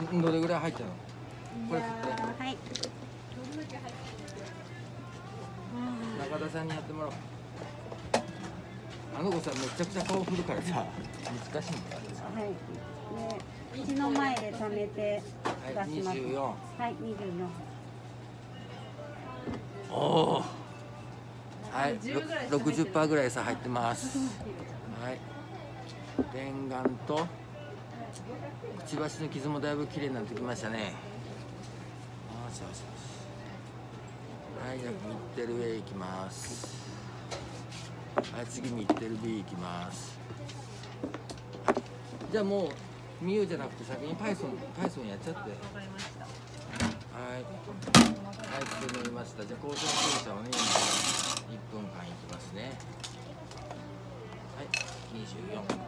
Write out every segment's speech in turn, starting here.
んどれぐらい入ってるの？これはい。中田さんにやってもらおう。あの子さめちゃくちゃ顔振るからさ難しいんだよ。はい。で口の前で溜めてはい出します24はい二十四。おおはいろ60%ぐらいさ入ってます。はい。電眼とくちばしの傷もだいぶ綺麗になってきましたねよしよしよしはいじゃあミッテル A 行きますはい次ミッテル B 行きますじゃあもうミュウじゃなくて先に Python, Python やっちゃってはいはい、作りました。じゃあ、交渉注射をね、1分間いきますね。はい、24。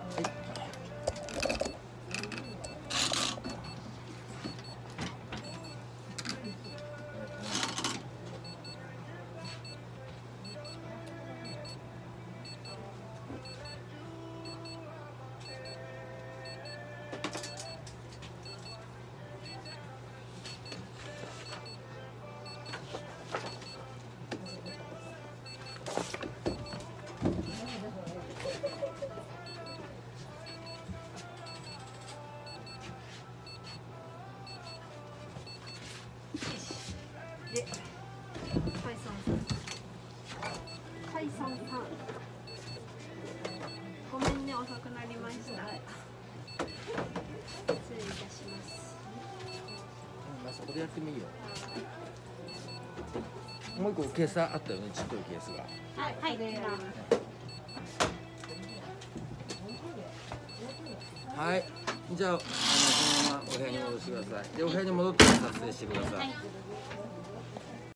で、パイソンさん。パイソンさん。ごめんね、遅くなりました。失礼いたします。まあ、そこでやってもいいよ。もう一個ケースあったよね、ちっこいケースが。はいはいはい。じゃあ、あの、そのままお部屋に戻してください。で、お部屋に戻って撮影してください。はい